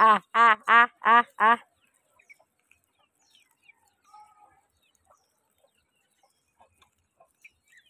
啊啊啊啊啊！